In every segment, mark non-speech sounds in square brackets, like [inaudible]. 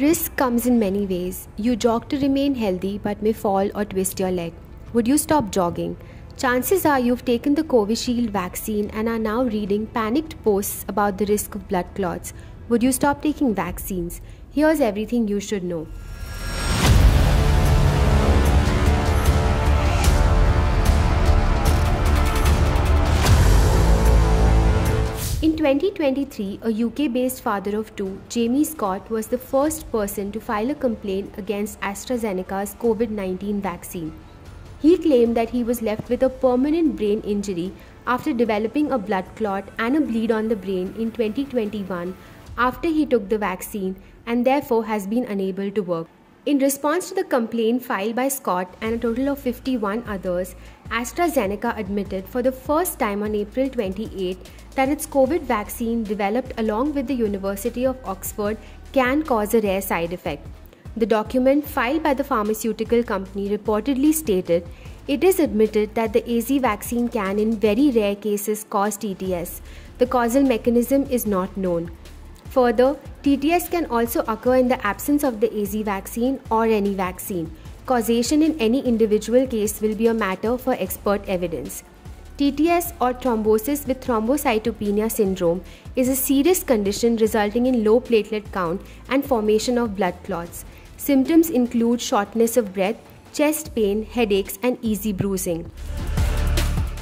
Risk comes in many ways. You jog to remain healthy but may fall or twist your leg. Would you stop jogging? Chances are you've taken the Covishield vaccine and are now reading panicked posts about the risk of blood clots. Would you stop taking vaccines? Here's everything you should know. 2023, a UK based father of two, Jamie Scott, was the first person to file a complaint against AstraZeneca's COVID 19 vaccine. He claimed that he was left with a permanent brain injury after developing a blood clot and a bleed on the brain in 2021 after he took the vaccine and therefore has been unable to work. In response to the complaint filed by Scott and a total of 51 others, AstraZeneca admitted for the first time on April 28 that its COVID vaccine developed along with the University of Oxford can cause a rare side effect. The document filed by the pharmaceutical company reportedly stated it is admitted that the AZ vaccine can, in very rare cases, cause TTS. The causal mechanism is not known. Further, TTS can also occur in the absence of the AZ vaccine or any vaccine. Causation in any individual case will be a matter for expert evidence. TTS or thrombosis with thrombocytopenia syndrome is a serious condition resulting in low platelet count and formation of blood clots. Symptoms include shortness of breath, chest pain, headaches, and easy bruising.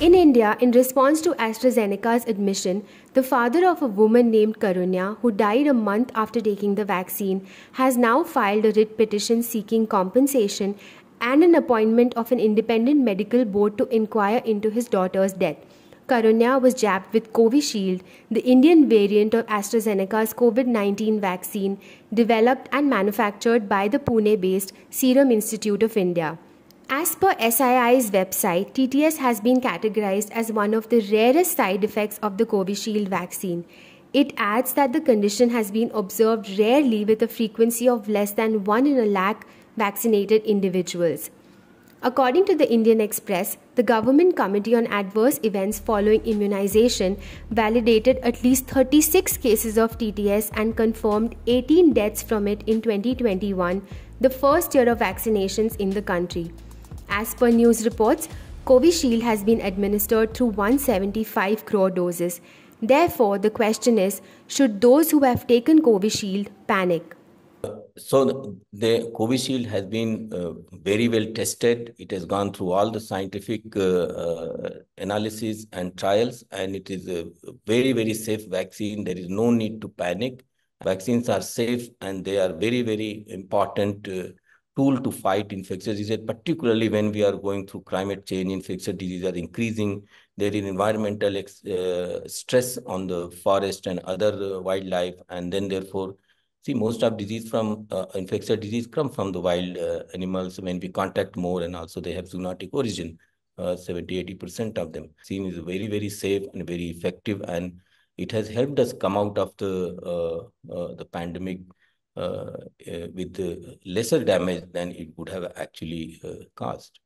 In India, in response to AstraZeneca's admission, the father of a woman named Karunya, who died a month after taking the vaccine, has now filed a writ petition seeking compensation and an appointment of an independent medical board to inquire into his daughter's death. Karunya was jabbed with Covishield, the Indian variant of AstraZeneca's COVID 19 vaccine, developed and manufactured by the Pune based Serum Institute of India. As per SII's website, TTS has been categorized as one of the rarest side effects of the Covishield vaccine. It adds that the condition has been observed rarely with a frequency of less than 1 in a lakh vaccinated individuals. According to the Indian Express, the Government Committee on Adverse Events Following Immunization validated at least 36 cases of TTS and confirmed 18 deaths from it in 2021, the first year of vaccinations in the country. As per news reports, Covishield has been administered through 175 crore doses. Therefore, the question is should those who have taken Covishield panic? So the Covishield has been uh, very well tested. It has gone through all the scientific uh, uh, analysis and trials, and it is a very, very safe vaccine. There is no need to panic. Vaccines are safe, and they are very, very important uh, tool to fight infectious disease, particularly when we are going through climate change, infectious diseases are increasing. There is environmental uh, stress on the forest and other uh, wildlife, and then therefore, see, most of disease from uh, infectious disease come from the wild uh, animals when we contact more, and also they have zoonotic origin. Uh, 70 80% of them. Vaccine is very, very safe and very effective, and it has helped us come out of the uh, uh, the pandemic uh, uh, Uh, uh, with uh, lesser damage than it would have actually uh, caused.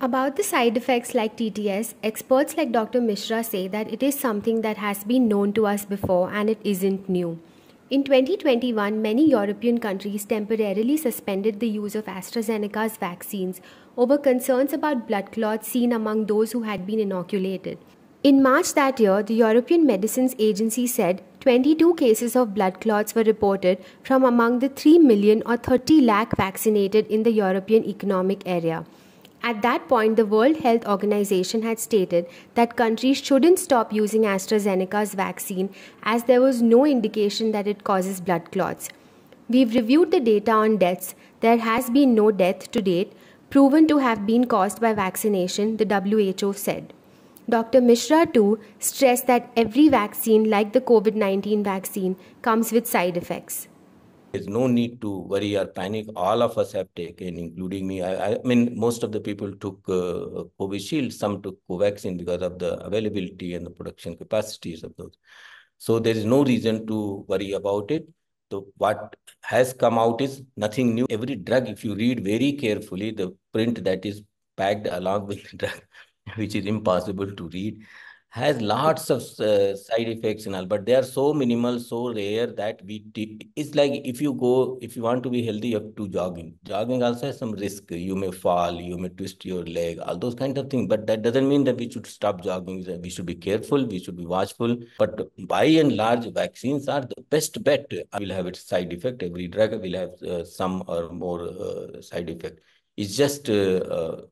About the side effects like TTS, experts like Dr. Mishra say that it is something that has been known to us before and it isn't new. In 2021, many European countries temporarily suspended the use of AstraZeneca's vaccines over concerns about blood clots seen among those who had been inoculated. In March that year, the European Medicines Agency said 22 cases of blood clots were reported from among the 3 million or 30 lakh vaccinated in the European Economic Area. At that point, the World Health Organization had stated that countries shouldn't stop using AstraZeneca's vaccine as there was no indication that it causes blood clots. We've reviewed the data on deaths. There has been no death to date proven to have been caused by vaccination, the WHO said. Dr. Mishra too stressed that every vaccine, like the COVID 19 vaccine, comes with side effects. There's no need to worry or panic. All of us have taken, including me. I, I mean, most of the people took uh, Covishield, some took Covaxin because of the availability and the production capacities of those. So there is no reason to worry about it. So what has come out is nothing new. Every drug, if you read very carefully, the print that is packed along with the [laughs] drug which is impossible to read, has lots of uh, side effects and all, but they are so minimal, so rare that we, it's like if you go, if you want to be healthy, you have to jogging. Jogging also has some risk. You may fall, you may twist your leg, all those kind of things. But that doesn't mean that we should stop jogging. We should be careful, we should be watchful. But by and large, vaccines are the best bet. I will have its side effect. Every drug will have uh, some or more uh, side effect. It's just uh, uh,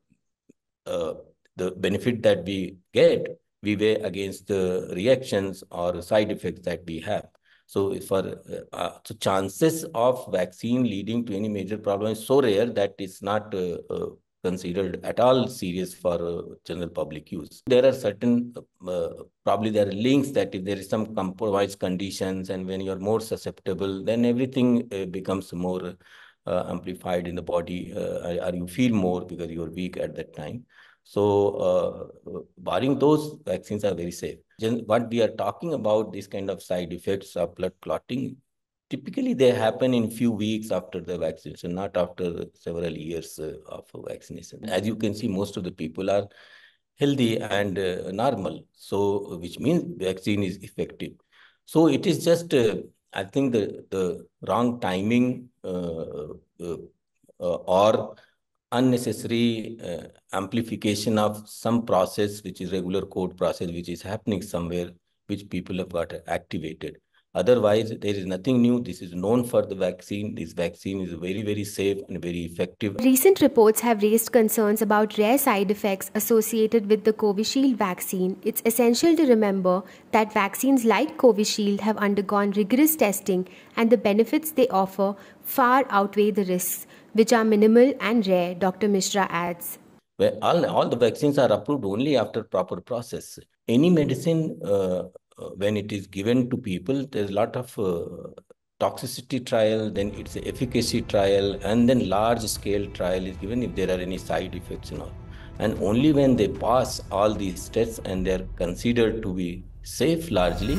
uh, the benefit that we get we weigh against the reactions or side effects that we have. So for uh, uh, so chances of vaccine leading to any major problem is so rare that it's not uh, uh, considered at all serious for uh, general public use. There are certain, uh, probably there are links that if there is some compromised conditions and when you're more susceptible, then everything becomes more amplified in the body or you feel more because you're weak at that time. So uh, barring those, vaccines are very safe. What we are talking about, these kind of side effects of blood clotting, typically they happen in few weeks after the vaccination, not after several years uh, of vaccination. As you can see, most of the people are healthy and uh, normal. So which means vaccine is effective. So it is just, uh, I think the, the wrong timing uh, uh, or unnecessary uh, amplification of some process, which is regular code process, which is happening somewhere, which people have got activated. Otherwise, there is nothing new. This is known for the vaccine. This vaccine is very, very safe and very effective. Recent reports have raised concerns about rare side effects associated with the Covishield vaccine. It's essential to remember that vaccines like Covishield have undergone rigorous testing and the benefits they offer far outweigh the risks which are minimal and rare, Dr. Mishra adds. Well, all, all the vaccines are approved only after proper process. Any medicine, uh, uh, when it is given to people, there's a lot of uh, toxicity trial, then it's efficacy trial, and then large scale trial is given if there are any side effects and all. And only when they pass all these tests and they're considered to be safe largely,